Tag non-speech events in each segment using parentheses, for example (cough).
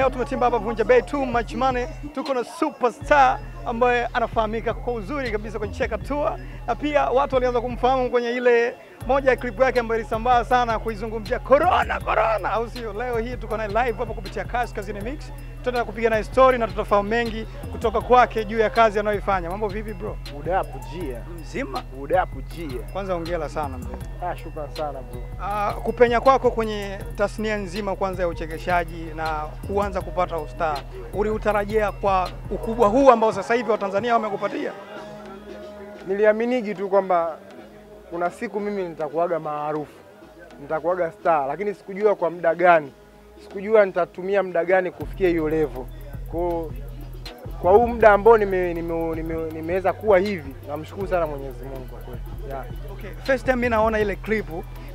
Leo tumetimba hapa Vunja Bay tu much money, tuko na superstar ambaye anafahamika kwa uzuri kabisa kwenye Cheka Tour, na pia watu walianza kumfahamu kwenye ile moja ya clip yake ambayo ilisambaa sana kuizungumzia corona corona, au sio? Leo hii tuko naye live hapa kupitia Cash Kazini Mix, tutaenda kupiga naye story na tutafahamu mengi kutoka kwake juu ya kazi anayoifanya. Mambo vipi bro? Udapu jia. Mzima? Udapu jia. Kwanza hongera sana mzee. Ah, shukrani sana bro. Ah, kupenya kwako kwenye tasnia nzima kwanza ya uchekeshaji na kuanza kupata ustaa, uliutarajia kwa ukubwa huu ambao sasa hivi Watanzania wamekupatia? niliaminiji tu kwamba kuna siku mimi nitakuwaga maarufu, nitakuwaga star, lakini sikujua kwa muda gani, sikujua nitatumia muda gani kufikia hiyo level. Kwa kwa huu muda ambao nimeweza nime, nime, nime kuwa hivi, namshukuru sana Mwenyezi Mungu kwa kweli. Yeah. Okay, first time mimi naona ile clip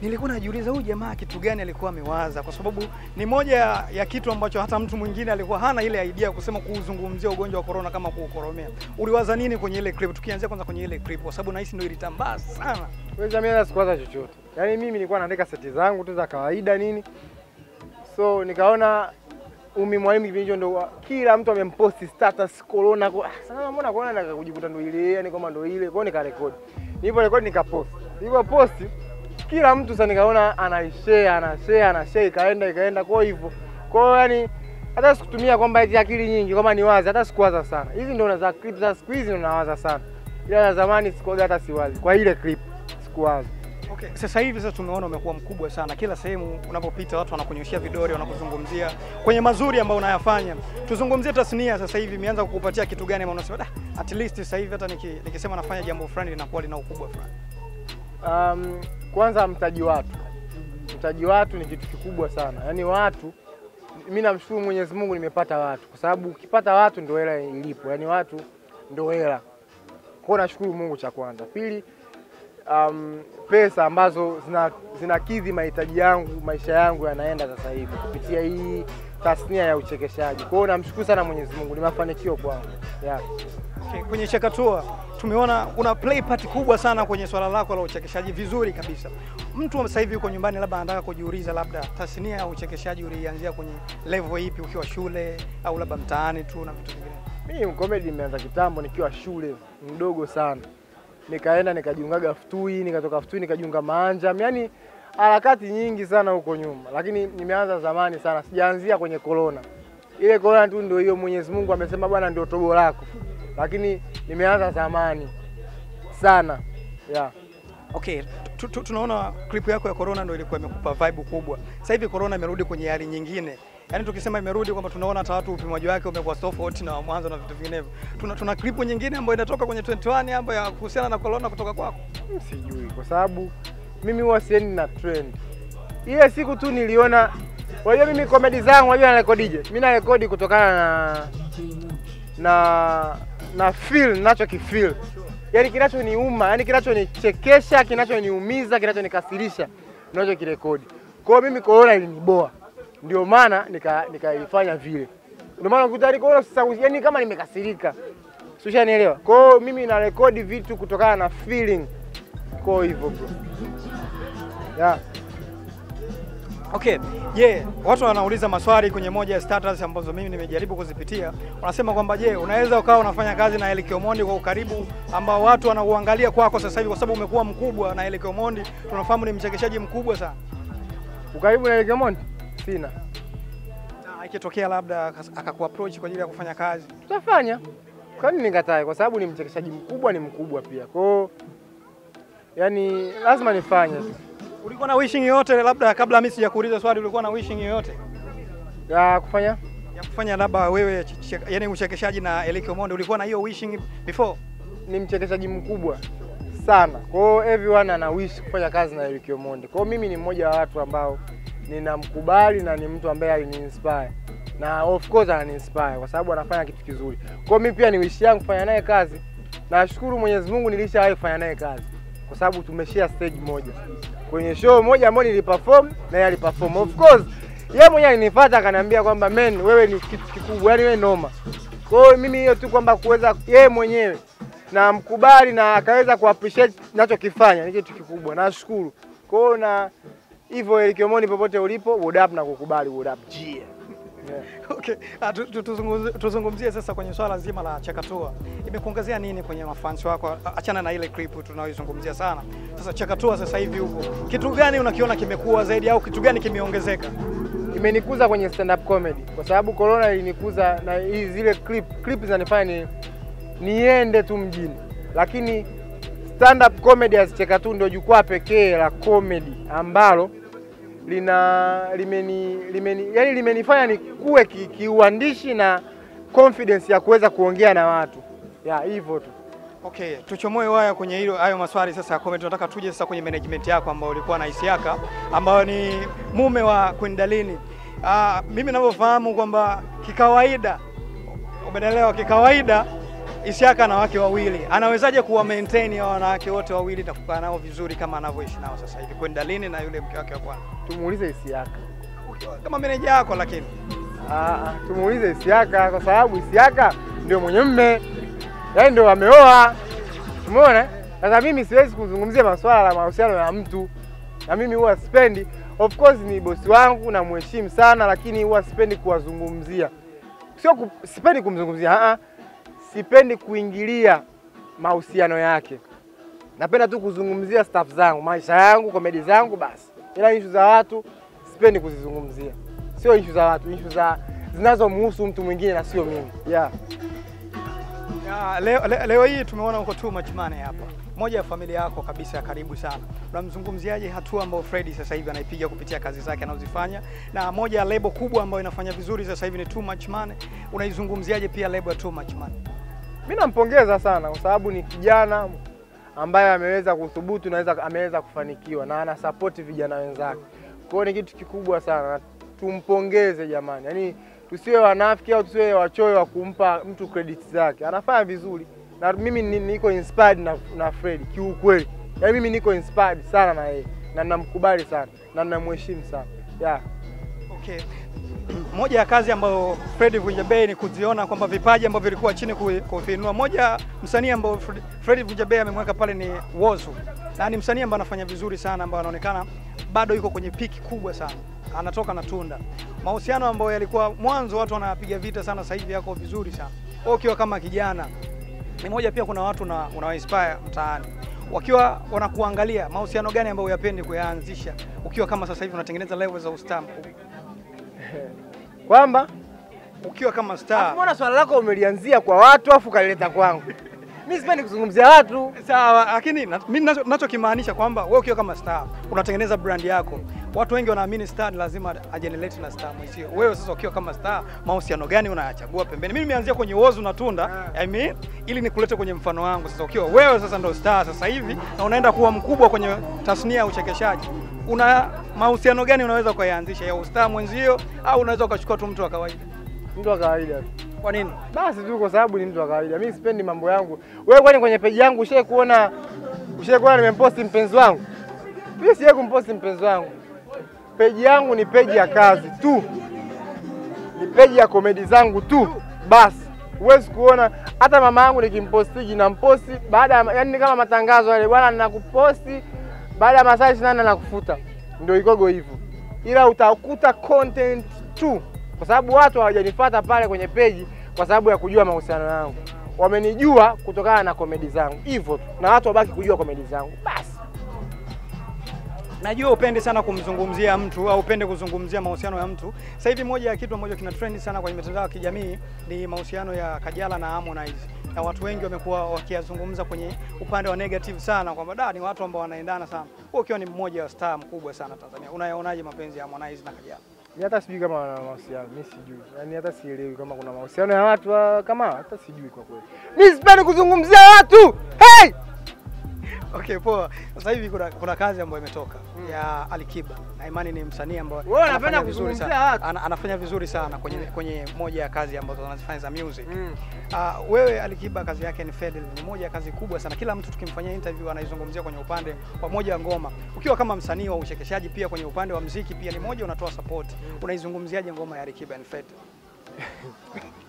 nilikuwa najiuliza huyu jamaa kitu gani alikuwa amewaza, kwa sababu ni moja ya, kitu ambacho hata mtu mwingine alikuwa hana ile idea kusema kuuzungumzia ugonjwa wa korona kama kuukoromea. Uliwaza nini kwenye ile clip? Tukianzia kwanza kwenye ile clip, kwa sababu nahisi ndio ilitambaa sana. Kwanza jamii hata sikuwaza chochote, yaani mimi nilikuwa naandika seti zangu tu za kawaida nini, so nikaona Umi Mwalimu kipindi hicho ndo kila mtu amemposti status corona. Kwa ah, sasa mbona corona nikakujikuta ndo ile, yani kama ndo ile, kwa hiyo nikarekodi. Nilipo rekodi nikapost. Nilipo post kila mtu sasa nikaona anashare anashare anashare, ikaenda ikaenda kwa hivyo. Kwa hiyo yani hata sikutumia kwamba eti akili nyingi kama ni wazi, hata sikuwaza sana. Hizi ndo za clip za siku hizi ndo nawaza sana, ila za zamani sikuwaga hata siwazi. Kwa ile clip sikuwaza. Okay, sasa hivi sasa tumeona umekuwa mkubwa sana, kila sehemu unapopita watu wanakunyoshia vidole, wanakuzungumzia kwenye mazuri ambayo unayafanya. Tuzungumzie tasnia sasa hivi imeanza kukupatia kitu gani, maana unasema "Ah, at least sasa hivi hata niki, nikisema nafanya jambo fulani linakuwa lina ukubwa fulani. Um, kwanza mtaji watu, mtaji watu ni kitu kikubwa sana. Yaani watu, mimi namshukuru Mwenyezi Mungu nimepata watu, kwa sababu ukipata watu ndio hela ilipo, yaani watu ndio hela. Kwa hiyo nashukuru Mungu cha kwanza. Pili, um, pesa ambazo zina zinakidhi mahitaji yangu, maisha yangu yanaenda sasa hivi kupitia hii tasnia ya uchekeshaji. Kwa hiyo namshukuru sana Mwenyezi Mungu, ni mafanikio kwangu yeah. Okay, kwenye Chakatua tumeona una play part kubwa sana kwenye swala lako la uchekeshaji vizuri kabisa. Mtu sasa hivi yuko nyumbani, labda anataka kujiuliza, labda tasnia ya uchekeshaji ulianzia kwenye level ipi, ukiwa shule au labda mtaani tu na vitu vingine? Mimi comedy nimeanza kitambo nikiwa shule mdogo sana, nikaenda nikajiungaga Ftui, nikatoka Ftui nikajiunga Maanja, yani harakati nyingi sana huko nyuma, lakini nimeanza zamani sana, sijaanzia kwenye korona. Ile korona tu ndio hiyo, Mwenyezi Mungu amesema bwana, ndio tobo lako, lakini nimeanza zamani sana yeah. Okay, tu- tu- tunaona clip yako ya corona ndio ilikuwa imekupa vibe kubwa. Sasa hivi corona imerudi kwenye hali nyingine. Yaani tukisema imerudi kwamba tunaona hata watu upimaji wake umekuwa tofauti na wa mwanzo na vitu vinginevyo. Tuna, tuna clip nyingine ambayo inatoka kwenye 21 ambayo ya kuhusiana na corona kutoka kwako. Sijui kwa sababu mimi huwa siendi na trend. Ile siku tu niliona, wajua mimi komedi zangu wajua narekodije? Mimi narekodi kutokana na na na feel nacho kifeel, yaani kinachoniuma, yani kinachonichekesha, kinachoniumiza, kinachonikasirisha ninachokirekodi. Kwa hiyo mimi corona iliniboa, ndio maana nikaifanya nika nikaifanya vile. Ndio maana ukuta niko sasa, yani kama nimekasirika, si ushanielewa? Kwa hiyo mimi narekodi vitu kutokana na feeling kwa hivyo bro. Yeah. Okay, je, watu wanauliza maswali kwenye moja ya status ambazo mimi nimejaribu kuzipitia. Wanasema kwamba je, unaweza ukawa unafanya kazi na Eric Omondi kwa ukaribu ambao watu wanauangalia kwako sasa hivi kwa sababu umekuwa mkubwa na Eric Omondi tunafahamu ni mchekeshaji mkubwa sana. Ukaribu na Legemond? Sina. Na ikitokea labda akakuapproach kwa ajili ya kufanya kazi. Tutafanya. Kwa nini nikatae? Kwa sababu ni mchekeshaji mkubwa, ni mkubwa pia. Kwa hiyo yani lazima nifanye. Ulikuwa na wishing yoyote labda kabla mimi sijakuuliza swali ulikuwa na wishing yoyote Ya kufanya ya kufanya labda wewe yani uchekeshaji na Eric Omondi ulikuwa na hiyo wishing before? ni mchekeshaji mkubwa sana. Kwa hiyo everyone ana wish kufanya kazi na Eric Omondi. Kwa hiyo mimi ni mmoja wa watu ambao ninamkubali na ni mtu ambaye aliniinspire. Na of course ananiinspire kwa sababu anafanya kitu kizuri. Kwa mimi pia ni wish yangu kufanya naye kazi. Nashukuru Mwenyezi Mungu nilishawahi kufanya naye kazi kwa sababu tumeshare stage moja kwenye show moja ambayo niliperform na yeye aliperform. Of course yeye mwenyewe alinifuata akaniambia kwamba men, wewe ni kitu kikubwa, yani wewe noma. Kwa hiyo mimi hiyo tu kwamba kuweza yeye mwenyewe na mkubali na akaweza kuappreciate ninachokifanya ni kitu kikubwa. Nashukuru. Kwa hiyo na hivyo Eric Omondi, popote ulipo, up na kukubali would up. Yeah. (laughs) Okay. Ah, tu- tu- tuzungumzie- sasa kwenye swala zima la Chakatua, imekuongezea nini kwenye mafansi wako? Achana na ile clip tunayoizungumzia sana. Sasa Chakatua sasa hivi huko, kitu gani unakiona kimekuwa zaidi au kitu gani kimeongezeka? imenikuza kwenye stand up comedy kwa sababu corona ilinikuza na hii zile clip clip zinanifanya ni niende tu mjini, lakini stand up comedy azicheka tu ndio jukwaa pekee la comedy ambalo lina limeni, limeni, yani limenifanya ni kuwe kiuandishi na confidence ya kuweza kuongea na watu ya hivyo tu. Okay, tuchomoe waya kwenye hilo hayo maswali sasa ya comedy. Tunataka tuje sasa kwenye management yako ambayo ulikuwa na Isiaka ambayo ni mume wa Queen Dalini. Ah, mimi ninavyofahamu kwamba kikawaida, umeelewa, kikawaida Isiaka na wake wawili, anawezaje kuwa maintain hao wanawake wote wawili na kukaa nao vizuri kama anavyoishi nao sasa hivi kwenda lini na yule mke wake wa kwanza, Tumuulize Isiaka. kama meneja yako? Lakini Ah, ah, tumuulize Isiaka kwa sababu Isiaka ndio mwenye mme, yaani ndio ameoa. Umeona? Sasa mimi siwezi kuzungumzia masuala ya mahusiano ya mtu, na mimi huwa sipendi. Of course ni bosi wangu na mheshimu sana, lakini huwa sipendi kuwazungumzia, sio sipendi kumzungumzia ah, ah, sipendi kuingilia mahusiano yake. Napenda tu kuzungumzia staff zangu, maisha yangu, komedi zangu basi, ila ishu za watu sipendi kuzizungumzia. Sio ishu za watu, ishu za zinazomhusu mtu mwingine na sio mimi. Yeah. Ya, leo, leo, leo hii tumeona uko too much money hapa, moja ya familia yako kabisa ya karibu sana. Unamzungumziaje hatua ambayo Freddy sasa hivi anaipiga kupitia kazi zake anazozifanya, na moja ya lebo kubwa ambayo inafanya vizuri sasa hivi ni too much money. Unaizungumziaje pia lebo ya too much money? Mimi nampongeza sana kwa sababu ni kijana ambaye ameweza kuthubutu na ameweza kufanikiwa na ana support vijana wenzake. Kwa ni kitu kikubwa sana tumpongeze jamani, yaani tusiwe wanafiki au tusiwe wachoyo wa kumpa mtu credit zake. Anafanya vizuri na mimi niko inspired na, na Fred kiukweli, yaani mimi niko inspired sana na yeye na namkubali sana na namheshimu sana yeah. Okay. Moja ya kazi ambayo Fred Vunjabe ni kuziona kwamba vipaji ambavyo vilikuwa chini ku- kuvinua. Moja msanii ambao Fred- Vunjabe amemweka pale ni Whozu, na ni msanii ambaye anafanya vizuri sana, ambaye anaonekana bado yuko kwenye piki kubwa sana, anatoka na tunda. Mahusiano ambayo yalikuwa mwanzo watu wanapiga vita sana, sasa hivi yako vizuri sana. Ukiwa kama kijana ni moja pia, kuna watu na una inspire mtaani wakiwa wanakuangalia, mahusiano gani ambayo uyapendi kuyaanzisha ukiwa kama sasa hivi unatengeneza level za mkubwa? Kwamba ukiwa kama star mbona swala lako umelianzia kwa watu afu kalileta kwangu. (laughs) Mimi sipendi kuzungumzia watu. sawa, lakini mimi nacho- nachokimaanisha kwamba wewe ukiwa kama star unatengeneza brand yako. Watu wengi wanaamini star ni lazima ajenerate na star mwenzio. Wewe sasa ukiwa kama star, mahusiano gani unayachagua pembeni? Mimi nimeanzia kwenye Whozu na Tunda, I mean, ili nikulete kwenye mfano wangu. Sasa ukiwa wewe sasa ndo star sasa hivi na unaenda kuwa mkubwa kwenye tasnia ya uchekeshaji, una mahusiano gani unaweza kuyaanzisha ya ustar mwenzio, au unaweza ukachukua tu mtu wa kawaida? Mtu wa kawaida tu. Kwa nini? Basi tu kwa sababu ni mtu wa kawaida. Mimi sipendi mambo yangu. Wewe kwani kwenye peji yangu ushaye kuona ushaye kuona nimemposti mpenzi wangu? Mimi sijawahi kumposti mpenzi wangu. Peji yangu ni peji ya kazi tu. Ni peji ya komedi zangu tu. Basi. Huwezi kuona hata mama yangu nikimpostiji na mposti baada ya yani kama matangazo yale bwana ninakuposti baada ya masaa 24 nakufuta. Ndio ikogo hivyo. Ila utakuta content tu kwa sababu watu hawajanifuata pale kwenye peji kwa sababu ya kujua mahusiano yangu, wamenijua kutokana na komedi zangu, hivyo tu, na watu wabaki kujua komedi zangu basi. Najua upende sana kumzungumzia mtu au upende kuzungumzia mahusiano ya mtu. Sasa hivi moja ya kitu ambacho kina trend sana kwenye mitandao ya kijamii ni mahusiano ya Kajala na Harmonize, na watu wengi wamekuwa wakiyazungumza kwenye upande wa negative sana, kwamba da, ni watu ambao wanaendana sana. Wewe ukiwa ni mmoja wa star mkubwa sana Tanzania, unayaonaje mapenzi ya Harmonize na Kajala? Ni hata sijui kama wana mahusiano, mimi sijui, yaani hata sielewi kama kuna mahusiano ya watu wa- kama hata sijui kwa kweli. Mimi sipendi kuzungumzia watu. Hey! (laughs) Okay, poa. Sasa hivi kuna, kuna kazi ambayo imetoka mm. ya Alikiba na Imani ni msanii ambaye Wewe unapenda anafanya vizuri kuzungumzia sana. watu. Ana, anafanya vizuri sana kwenye, mm. kwenye moja ya kazi ambazo anazifanya za music. Mm. Uh, wewe Alikiba kazi yake ni Fedel, ni moja ya kazi kubwa sana. Kila mtu tukimfanyia interview anaizungumzia kwenye upande wa moja ya ngoma. Ukiwa kama msanii wa uchekeshaji pia kwenye upande wa mziki pia ni moja unatoa support. Mm. Unaizungumziaje ngoma ya Alikiba and Fedel?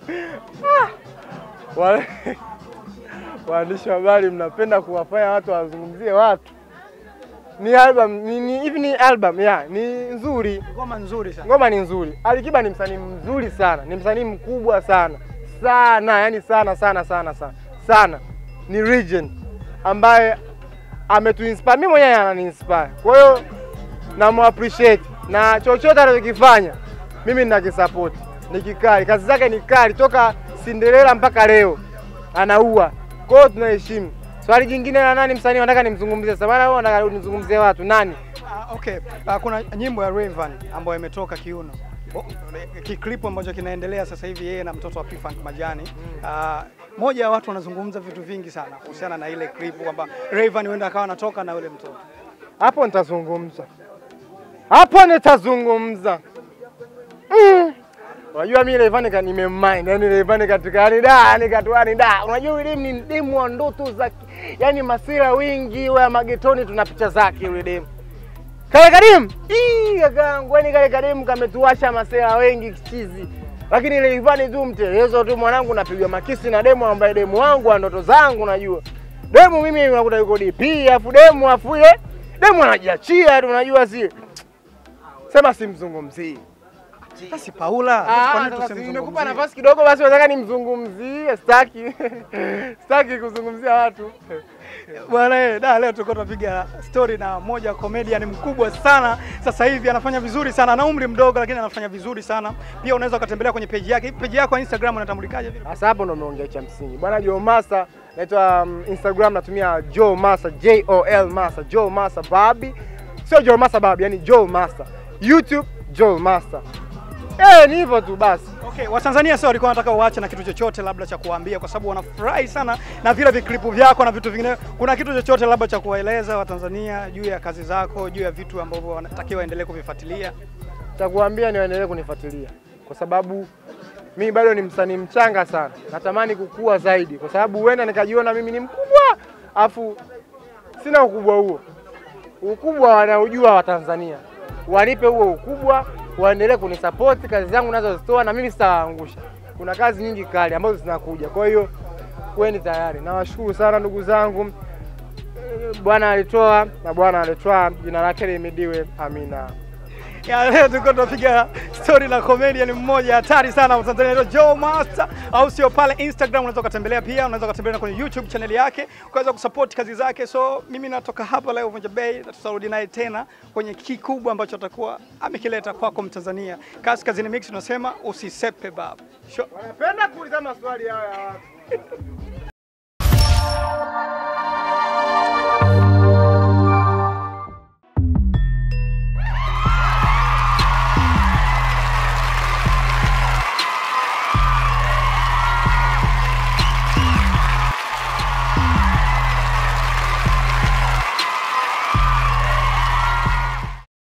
(laughs) Wale waandishi wa habari mnapenda kuwafanya watu wazungumzie watu. ni album ni ni- hivi ni album yeah, ni nzuri. Ngoma nzuri sana. Ngoma ni nzuri. Alikiba ni msanii mzuri sana, ni msanii mkubwa sana sana, yani sana sana sana sana sana. Ni legend ambaye ametuinspire, mimi mwenyewe ananiinspire. Kwa hiyo namuappreciate na chochote anachokifanya mimi ninakisapoti, ni kikali, kazi zake ni kali toka Cinderella mpaka leo anaua. Kwa hiyo tunaheshimu. Swali jingine la nani msanii nataka nimzungumzie? Sasa bana, wewe unataka nizungumzie watu nani? Uh, okay. Uh, kuna nyimbo ya Rayvanny ambayo imetoka Kiuno. Oh, Kiklipu ambacho kinaendelea sasa hivi yeye na mtoto wa P-Funk Majani. Uh, moja ya watu wanazungumza vitu vingi sana kuhusiana na ile clip kwamba Rayvanny huenda akawa anatoka na yule mtoto. Hapo nitazungumza, hapo nitazungumza. Mm. Unajua mimi Rayvanny nimemind, yani Rayvanny katika yani da, yani katika yani da. Unajua yule ni demu wa ndoto za yani masira wingi wa magetoni, tuna picha zake yule demu. Kale Karim, ii kakaangu, yani kale Karim kametuasha masira wengi kichizi. Lakini Rayvanny tu mtelezo tu mwanangu, napigwa makisi na demu ambaye demu wangu wa ndoto zangu, unajua. Demu mimi unakuta yuko DP, afu demu afu ile demu anajiachia tu, unajua si sema simzungumzii. Basi Paula, Ah, sasa nimekupa nafasi kidogo, basi nataka nimzungumzie. Sitaki (laughs) sitaki kuzungumzia watu. Bwana eh, da leo tulikuwa tunapiga story na moja comedian mkubwa sana. Sasa hivi anafanya vizuri sana, ana umri mdogo lakini anafanya vizuri sana. Pia unaweza ukatembelea kwenye page yake. Page yako ya Instagram unatambulikaje vile? Sasa hapo ndo umeongea cha msingi bwana. Joe Masa naitwa um, Instagram natumia Joe Massa, J O L Massa, Joe Massa Babi, sio Joe Massa Babi, yani Joe Massa. YouTube Joe Masa. Eh, ni hivyo tu basi. Okay, Watanzania sio walikuwa wanataka uache na kitu chochote labda cha kuambia, kwa sababu wanafurahi sana na vile viklipu vyako na vitu vingine. Kuna kitu chochote labda cha kuwaeleza Watanzania juu ya kazi zako, juu ya vitu ambavyo wanatakiwa waendelee kuvifuatilia? cha kuambia ni waendelee kunifuatilia kwa sababu mimi bado ni msanii mchanga sana, natamani kukua zaidi, kwa sababu huenda nikajiona mimi ni mkubwa afu sina ukubwa huo. Ukubwa wanaujua Watanzania, wanipe huo ukubwa, waendelee kunisapoti kazi zangu nazozitoa, na mimi sitawaangusha. Kuna kazi nyingi kali ambazo zinakuja, kwa hiyo kuweni tayari. Nawashukuru sana ndugu zangu, Bwana alitoa na Bwana alitoa, jina lake limidiwe Amina. Ya, leo tulikuwa tunapiga story na comedian mmoja hatari sana wa Tanzania anaitwa Joe Master, au sio? Pale Instagram unaweza ukatembelea, pia unaweza ukatembelea kwenye YouTube channel yake ukaweza kusupport kazi zake. So mimi natoka hapa leo Vunja Bay, na tutarudi naye tena kwenye kikubwa ambacho atakuwa amekileta kwako Mtanzania. Kaskazini Mix tunasema usisepe baba. Wanapenda kuuliza maswali hayo ya watu. (laughs)